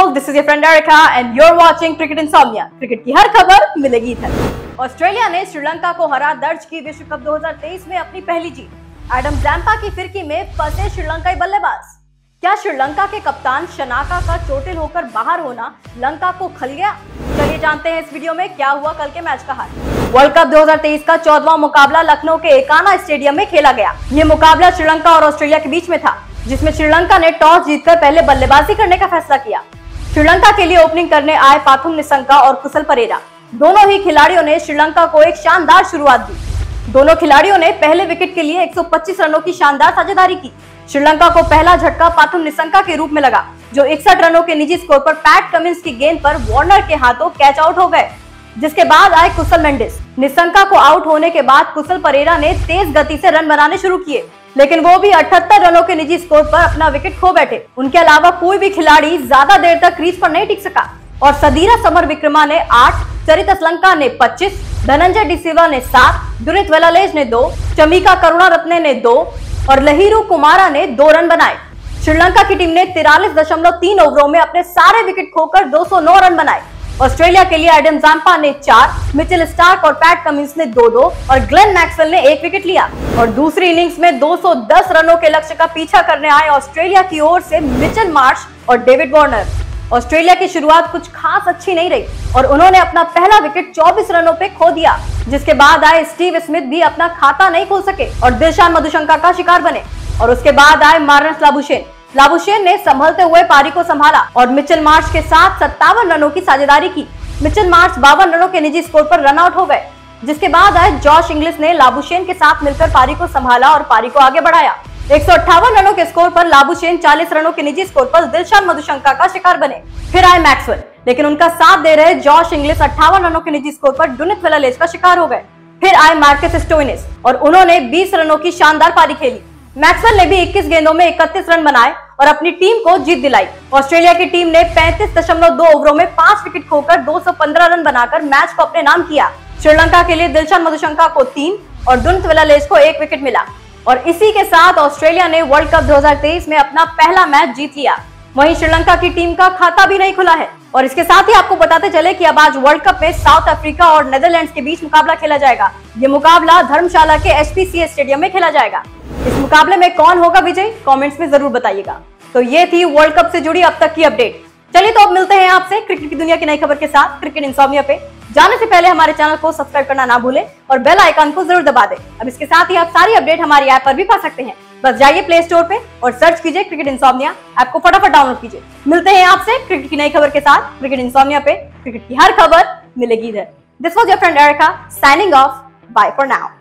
All this is your Erica and you're watching cricket insomnia cricket की हर खबर मिलेगी इधर। ऑस्ट्रेलिया ने श्रीलंका को हरा दर्ज की विश्व कप 2023 में अपनी पहली जीत। एडम जैम्पा की फिरकी में फंसे श्रीलंकाई बल्लेबाज। क्या श्रीलंका के कप्तान शनाका का चोटिल होकर बाहर होना लंका को खल गया? चलिए जानते हैं इस वीडियो में क्या हुआ कल के मैच का हाल। वर्ल्ड कप 2023 का चौदवा मुकाबला लखनऊ के एकाना स्टेडियम में खेला गया। ये मुकाबला श्रीलंका और ऑस्ट्रेलिया के बीच में था, जिसमें श्रीलंका ने टॉस जीतकर पहले बल्लेबाजी करने का फैसला किया। श्रीलंका के लिए ओपनिंग करने आए पाथुम निशंका और कुशल परेरा। दोनों ही खिलाड़ियों ने श्रीलंका को एक शानदार शुरुआत दी। दोनों खिलाड़ियों ने पहले विकेट के लिए 125 रनों की शानदार साझेदारी की। श्रीलंका को पहला झटका पाथुम निशंका के रूप में लगा, जो इकसठ रनों के निजी स्कोर पर पैट कमिंस की गेंद पर वार्नर के हाथों कैच आउट हो गए। जिसके बाद आए कुशल मेंडिस। निशंका को आउट होने के बाद कुशल परेरा ने तेज गति से रन बनाने शुरू किए। लेकिन वो भी 78 रनों के निजी स्कोर पर अपना विकेट खो बैठे। उनके अलावा कोई भी खिलाड़ी ज़्यादा देर तक क्रीज पर नहीं टिक सका। और सदीरा समर विक्रमा ने आठ चरित असलंका ने 25, धनंजय डिसिवा ने सात दुरित वेलालेज ने दो चमिका करुणा रत्ने ने दो और लहीरू कुमारा ने दो रन बनाए। श्रीलंका की टीम ने तिरालीस दशमलव तीन ओवरों में अपने सारे विकेट खोकर 209 रन बनाए। ऑस्ट्रेलिया के लिए एडम जाम्पा ने चार, मिचेल स्टार्क और पैट कमिंस ने दो दो और ग्लेन मैक्सवेल ने एक विकेट लिया। और दूसरी इनिंग्स में 210 रनों के लक्ष्य का पीछा करने आए ऑस्ट्रेलिया की ओर से मिचेल मार्श और डेविड वार्नर। ऑस्ट्रेलिया की शुरुआत कुछ खास अच्छी नहीं रही, और उन्होंने अपना पहला विकेट 24 रनों पे खो दिया, जिसके बाद आए स्टीव स्मिथ भी अपना खाता नहीं खोल सके, और दिलशान मधुशंका का शिकार बने। और उसके बाद आए मार्नस लाबुशेन। लाबुशेन ने संभलते हुए पारी को संभाला और मिचेल मार्च के साथ सत्तावन रनों की साझेदारी की। मिचेल मार्च बावन रनों के निजी स्कोर पर रन आउट हो गए, जिसके बाद आए जॉश इंग्लिस ने लाबुशेन के साथ मिलकर पारी को संभाला और पारी को आगे बढ़ाया। एक सौ अट्ठावन रनों के स्कोर पर लाबुशेन 40 रनों के निजी स्कोर पर दिलशान मधुशंका का शिकार बने। फिर आए मैक्सवेल, लेकिन उनका साथ दे रहे जॉश इंग्लिस अट्ठावन रनों के निजी स्कोर पर डुनित वेलालेज का शिकार हो गए। फिर आए मार्केस स्टोइनिस और उन्होंने 20 रनों की शानदार पारी खेली। मैक्सवेल ने भी 21 गेंदों में 31 रन बनाए और अपनी टीम को जीत दिलाई। ऑस्ट्रेलिया की टीम ने 35.2 ओवरों में पाँच विकेट खोकर 215 रन बनाकर मैच को अपने नाम किया। श्रीलंका के लिए दिलशान मधुशंका को तीन और दुनित वेलालेज को एक विकेट मिला। और इसी के साथ ऑस्ट्रेलिया ने वर्ल्ड कप 2023 में अपना पहला मैच जीत लिया। वहीं श्रीलंका की टीम का खाता भी नहीं खुला है। और इसके साथ ही आपको बताते चले कि अब आज वर्ल्ड कप में साउथ अफ्रीका और नेदरलैंड्स के बीच मुकाबला खेला जाएगा। ये मुकाबला धर्मशाला के एच स्टेडियम में खेला जाएगा। इस मुकाबले में कौन होगा विजय? कॉमेंट्स में ज़रूर बताइएगा। तो ये थी वर्ल्ड कप से जुड़ी अब तक की अपडेट चलिए तो अब मिलते हैं आपसे क्रिकेट की दुनिया की नई खबर के साथ क्रिकेट इंसोमिया पे। जाने से पहले हमारे चैनल को सब्सक्राइब करना ना भूलें और बेल आइकन को ज़रूर दबा दें। अब इसके साथ ही आप सारी अपडेट हमारी ऐप पर भी पा सकते हैं। बस जाइए प्ले स्टोर पे और सर्च कीजिए क्रिकेट इंसोमिया ऐप को फटाफट डाउनलोड कीजिए। मिलते हैं आपसे क्रिकेट की नई खबर के साथ क्रिकेट इंसोमिया पे। क्रिकेट की हर खबर मिलेगी इधर। This was your friend Erica signing off bye for now